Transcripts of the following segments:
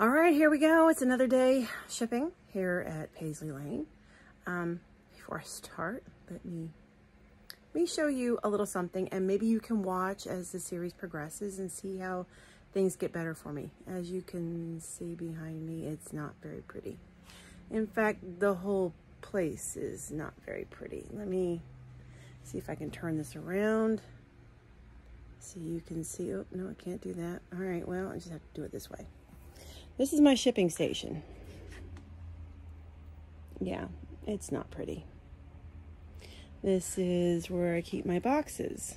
All right, here we go. It's another day shipping here at Paisley Lane. Um, before I start, let me, let me show you a little something and maybe you can watch as the series progresses and see how things get better for me. As you can see behind me, it's not very pretty. In fact, the whole place is not very pretty. Let me see if I can turn this around so you can see. Oh, no, I can't do that. All right, well, I just have to do it this way. This is my shipping station. Yeah, it's not pretty. This is where I keep my boxes.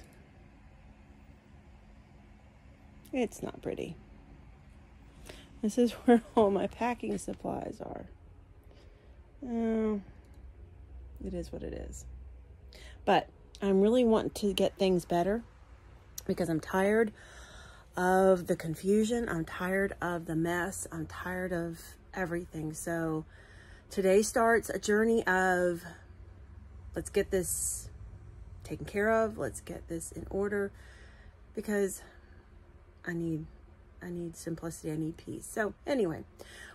It's not pretty. This is where all my packing supplies are. Oh, it is what it is. But I'm really wanting to get things better because I'm tired of the confusion. I'm tired of the mess. I'm tired of everything. So today starts a journey of let's get this taken care of. Let's get this in order because I need I need simplicity. I need peace. So anyway,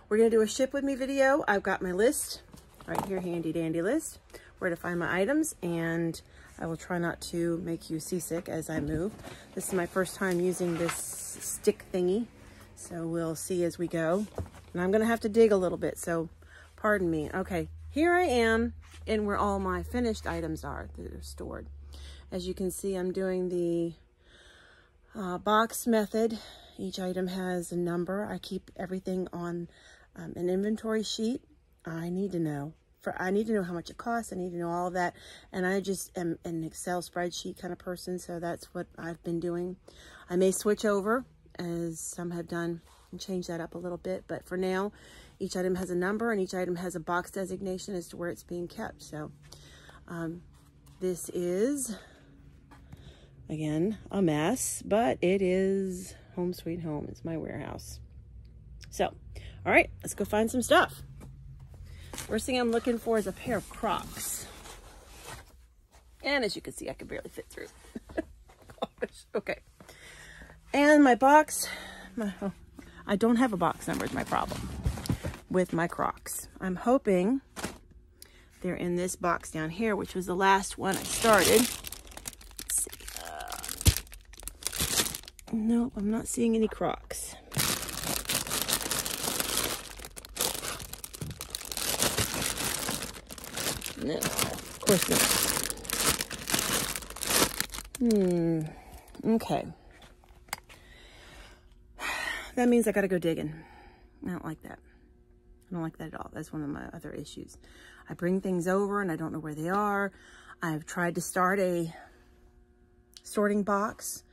we're going to do a ship with me video. I've got my list right here, handy dandy list, where to find my items. And I will try not to make you seasick as I move. This is my first time using this stick thingy. So we'll see as we go. And I'm going to have to dig a little bit. So pardon me. Okay, here I am in where all my finished items are that are stored. As you can see, I'm doing the uh, box method. Each item has a number. I keep everything on um, an inventory sheet. I need to know. For I need to know how much it costs. I need to know all of that. And I just am an Excel spreadsheet kind of person, so that's what I've been doing. I may switch over, as some have done, and change that up a little bit. But for now, each item has a number, and each item has a box designation as to where it's being kept. So um, this is Again, a mess, but it is home sweet home. It's my warehouse. So, all right, let's go find some stuff. First thing I'm looking for is a pair of Crocs. And as you can see, I can barely fit through. Okay. And my box, my, oh, I don't have a box number is my problem with my Crocs. I'm hoping they're in this box down here, which was the last one I started. Uh, nope, I'm not seeing any crocs. No, of course not. Hmm, okay. That means I gotta go digging. I don't like that. I don't like that at all. That's one of my other issues. I bring things over and I don't know where they are. I've tried to start a sorting box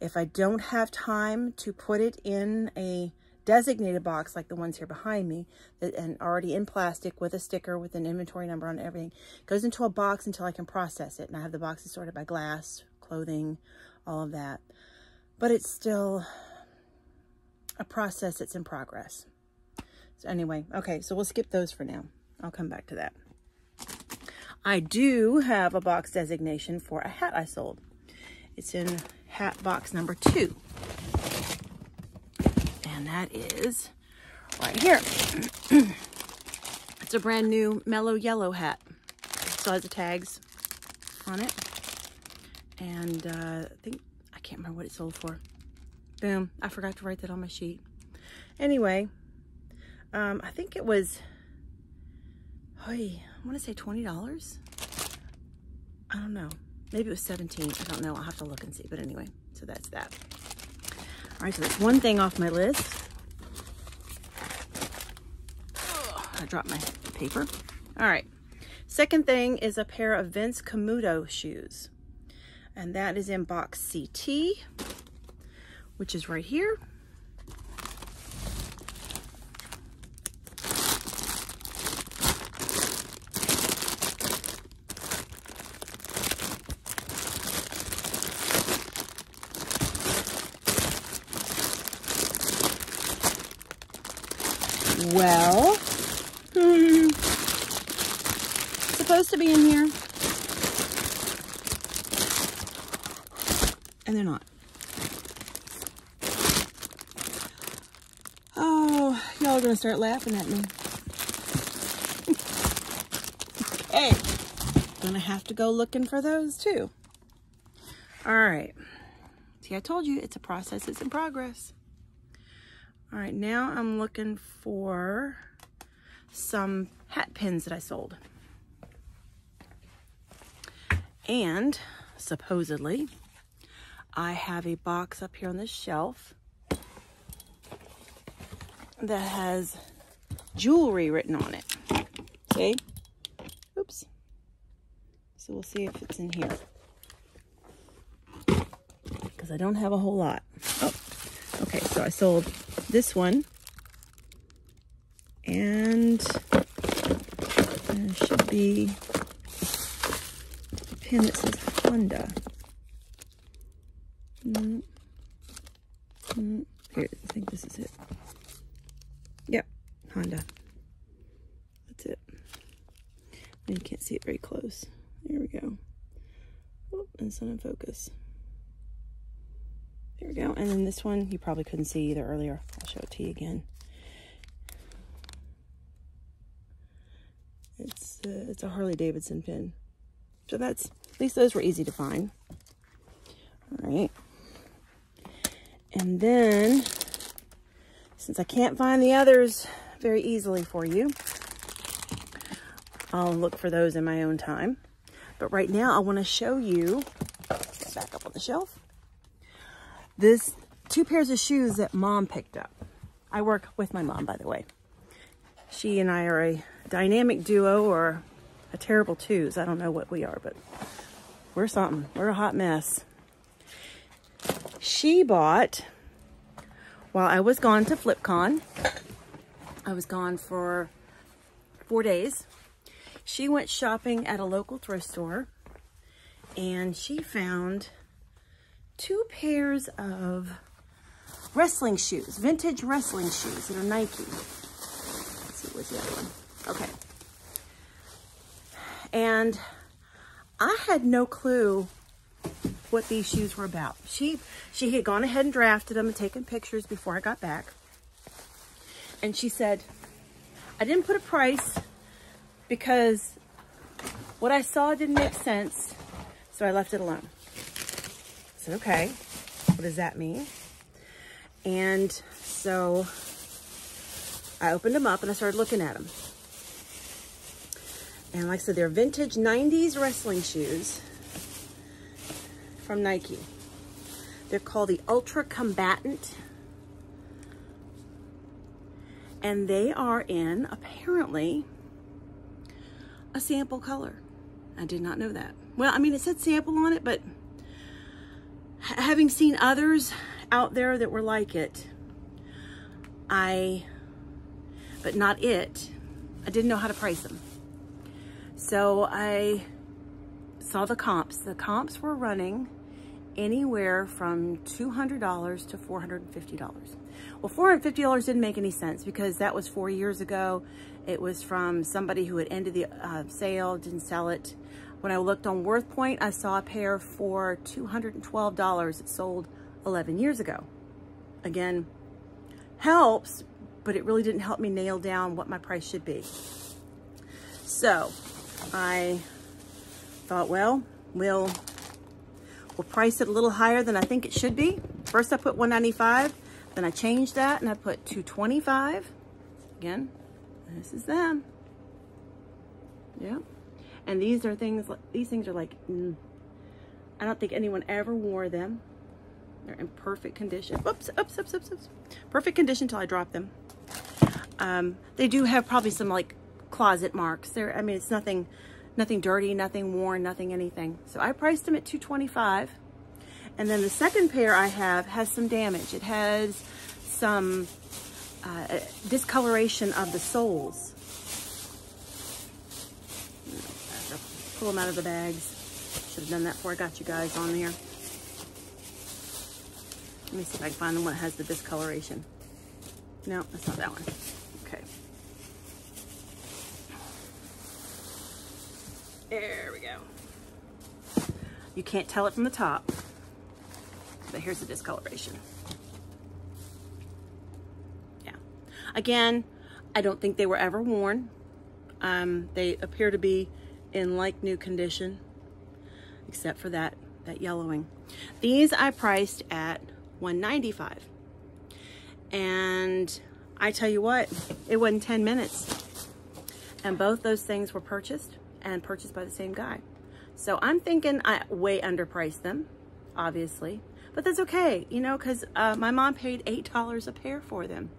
if I don't have time to put it in a designated box like the ones here behind me that, and already in plastic with a sticker with an inventory number on everything goes into a box until I can process it. And I have the boxes sorted by glass clothing all of that. But it's still a process that's in progress. So anyway okay so we'll skip those for now. I'll come back to that. I do have a box designation for a hat I sold. It's in hat box number two. And that is right here. it's a brand new mellow yellow hat. Still has the tags on it. And uh, I think, I can't remember what it sold for. Boom, I forgot to write that on my sheet. Anyway, um, I think it was, oh, I want to say $20. I don't know. Maybe it was 17. I don't know. I'll have to look and see. But anyway, so that's that. All right, so that's one thing off my list. I dropped my paper. All right. Second thing is a pair of Vince Camuto shoes. And that is in box CT, which is right here. Well, supposed to be in here. And they're not. Oh, y'all are gonna start laughing at me. okay. Gonna have to go looking for those too. All right. See, I told you it's a process, it's in progress. All right, now I'm looking for some hat pins that I sold. And supposedly, I have a box up here on this shelf that has jewelry written on it. Okay. Oops. So we'll see if it's in here. Because I don't have a whole lot. Oh, okay. So I sold this one. And there should be a pin that says Honda. Mm. Here, I think this is it. Yep, Honda. That's it. You can't see it very close. There we go. Oh, and it's not in focus. There we go. And then this one, you probably couldn't see either earlier. I'll show it to you again. It's, uh, it's a Harley Davidson pin. So that's, at least those were easy to find. All right. And then, since I can't find the others very easily for you, I'll look for those in my own time. But right now, I want to show you, back up on the shelf, this two pairs of shoes that mom picked up. I work with my mom, by the way. She and I are a dynamic duo or a terrible twos. I don't know what we are, but we're something. We're a hot mess. She bought, while I was gone to FlipCon, I was gone for four days. She went shopping at a local thrift store and she found two pairs of wrestling shoes, vintage wrestling shoes that are Nike. Let's see, where's the other one? Okay. And I had no clue what these shoes were about. She she had gone ahead and drafted them and taken pictures before I got back. And she said, I didn't put a price because what I saw didn't make sense, so I left it alone. Said, okay, what does that mean? And so I opened them up and I started looking at them. And like I said, they're vintage 90s wrestling shoes from Nike. They're called the Ultra Combatant. And they are in, apparently, a sample color. I did not know that. Well, I mean, it said sample on it, but having seen others out there that were like it, I, but not it, I didn't know how to price them. So I saw the comps. The comps were running anywhere from $200 to $450. Well, $450 didn't make any sense because that was four years ago. It was from somebody who had ended the uh, sale, didn't sell it. When I looked on WorthPoint, I saw a pair for $212. It sold 11 years ago. Again, helps, but it really didn't help me nail down what my price should be. So I thought, well, we'll, we'll price it a little higher than I think it should be. First I put 195 then I changed that and I put 225 Again, this is them. Yeah. And these are things, these things are like, mm, I don't think anyone ever wore them. They're in perfect condition. Oops, oops, oops, oops, oops. Perfect condition until I drop them. Um, they do have probably some like closet marks. There, I mean, it's nothing, nothing dirty, nothing worn, nothing anything. So I priced them at 225 And then the second pair I have has some damage. It has some uh, discoloration of the soles. Pull them out of the bags. Should have done that before I got you guys on there. Let me see if I can find the one that has the discoloration. No, that's not that one. Okay. There we go. You can't tell it from the top, but here's the discoloration. Yeah. Again, I don't think they were ever worn. Um, they appear to be in like new condition, except for that, that yellowing. These I priced at 195 And I tell you what, it wasn't 10 minutes. And both those things were purchased and purchased by the same guy. So I'm thinking I way underpriced them, obviously. But that's okay, you know, because uh, my mom paid $8 a pair for them.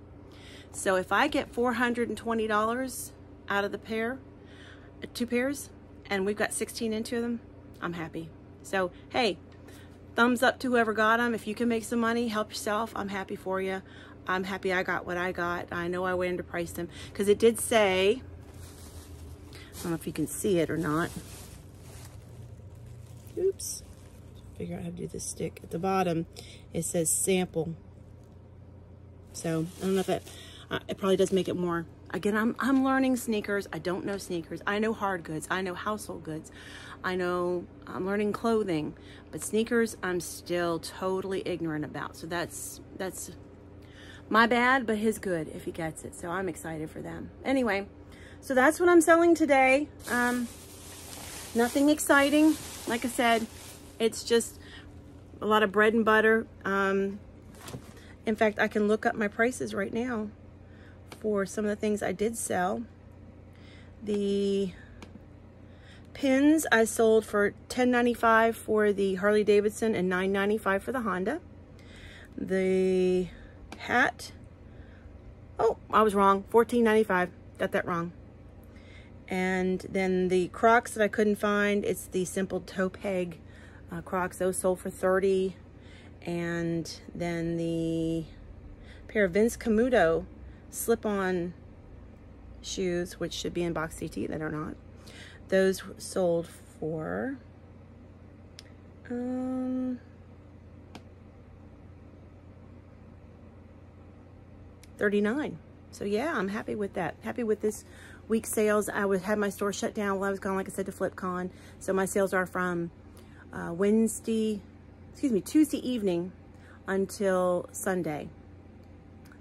So if I get $420 out of the pair, uh, two pairs, and we've got 16 into them, I'm happy. So, hey, thumbs up to whoever got them. If you can make some money, help yourself. I'm happy for you. I'm happy I got what I got. I know I went way underpriced them because it did say, I don't know if you can see it or not. Oops. Figure out how to do this stick. At the bottom, it says sample. So I don't know if it, uh, it probably does make it more. Again, I'm, I'm learning sneakers. I don't know sneakers. I know hard goods. I know household goods. I know I'm learning clothing, but sneakers I'm still totally ignorant about. So that's, that's my bad, but his good if he gets it. So I'm excited for them. Anyway, so that's what I'm selling today. Um, nothing exciting. Like I said, it's just a lot of bread and butter. Um, in fact, I can look up my prices right now for some of the things I did sell. The pins I sold for $10.95 for the Harley Davidson and $9.95 for the Honda. The hat, oh, I was wrong, $14.95. Got that wrong. And then the Crocs that I couldn't find, it's the simple toe peg uh, Crocs. Those sold for 30 And then the pair of Vince Camuto slip-on shoes, which should be in box CT that are not. Those sold for um, 39 So yeah, I'm happy with that. Happy with this week's sales. I would have my store shut down while I was gone, like I said, to FlipCon. So my sales are from uh, Wednesday, excuse me, Tuesday evening until Sunday.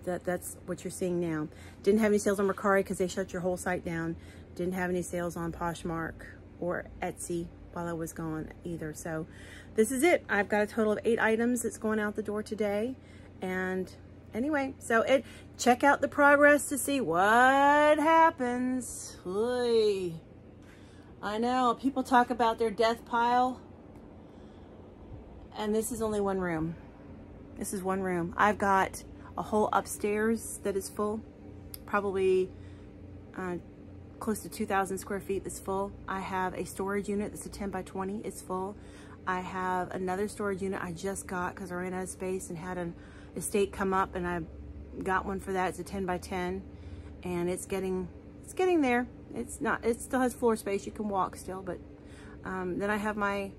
That, that's what you're seeing now. Didn't have any sales on Mercari because they shut your whole site down. Didn't have any sales on Poshmark or Etsy while I was gone either. So this is it. I've got a total of eight items that's going out the door today. And anyway, so it check out the progress to see what happens. Oy. I know, people talk about their death pile. And this is only one room. This is one room. I've got a whole upstairs that is full, probably uh, close to 2,000 square feet that's full. I have a storage unit that's a 10 by 20, it's full. I have another storage unit I just got because I ran out of space and had an estate come up and I got one for that. It's a 10 by 10 and it's getting, it's getting there. It's not, it still has floor space. You can walk still, but um, then I have my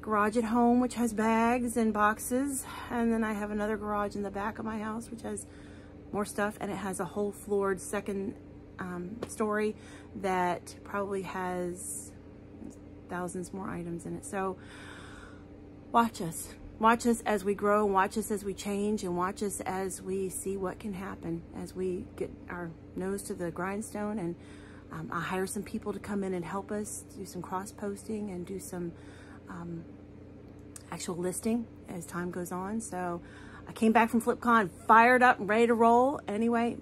garage at home, which has bags and boxes. And then I have another garage in the back of my house, which has more stuff. And it has a whole floored second um, story that probably has thousands more items in it. So watch us. Watch us as we grow, watch us as we change, and watch us as we see what can happen as we get our nose to the grindstone. And um, I hire some people to come in and help us do some cross-posting and do some um, actual listing as time goes on. So I came back from FlipCon fired up and ready to roll. Anyway,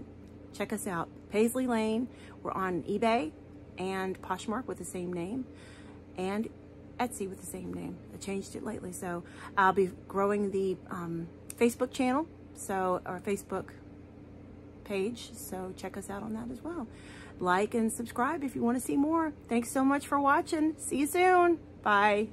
check us out. Paisley Lane. We're on eBay and Poshmark with the same name and Etsy with the same name. I changed it lately. So I'll be growing the um, Facebook channel, so our Facebook page. So check us out on that as well. Like and subscribe if you want to see more. Thanks so much for watching. See you soon. Bye.